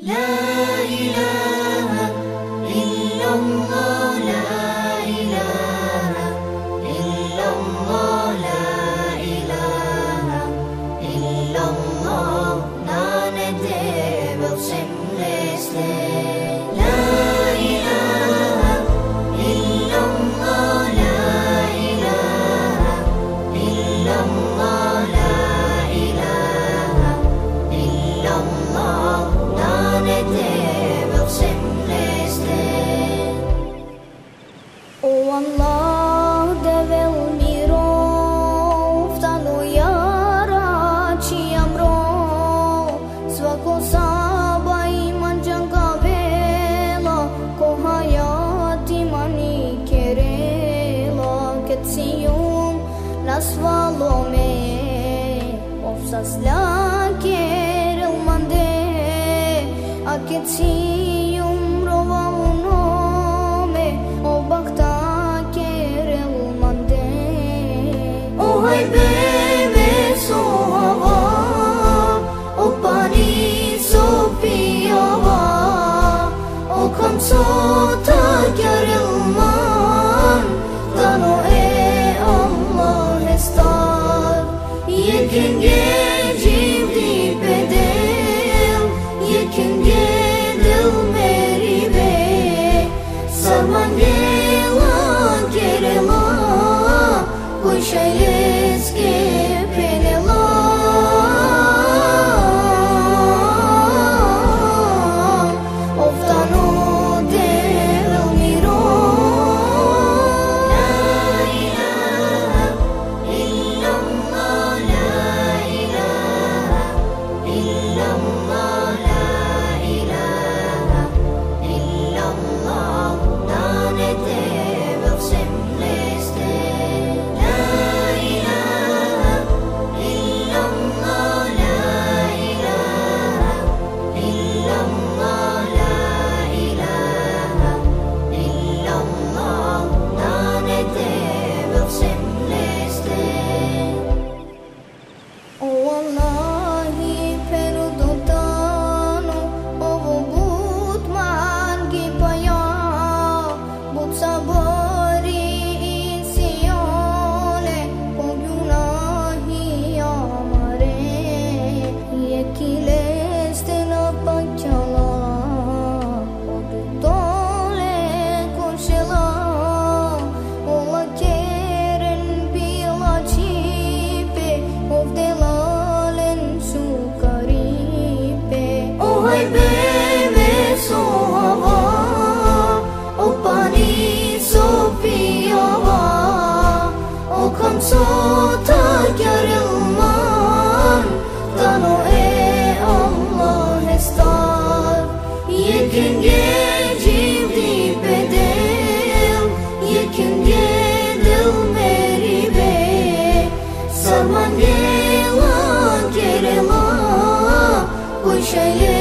لا إله Գողեցիում լասվալոմ է Օվսասլակ երել մանդե Ակեցիում ռովավունում է Օբակտա կերել մանդե Օհայ բեմ է սոհավա Օպանի սոպիավա Օքամ սոտ sota görülman Dano e Allah estar. Yekin gecim bedel Yekin gedil meribe. Sarman gelan kerela Bu şeye